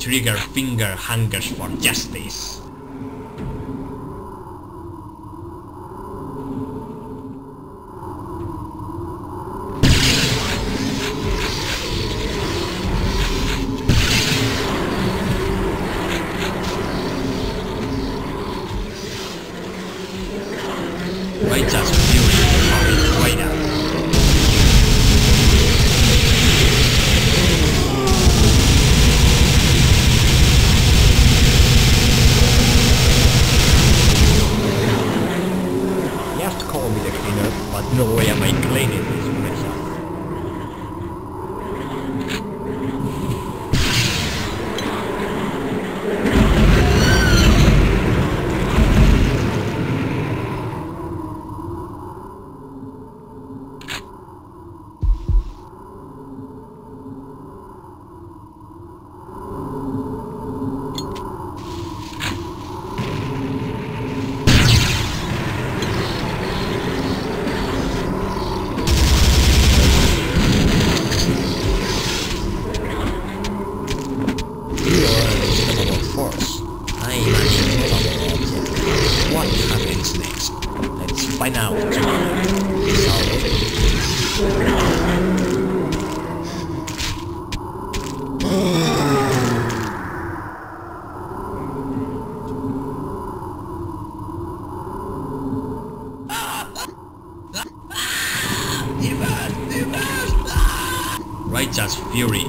Trigger finger hungers for justice. Righteous fury no way am I cleaning Together. So, righteous fury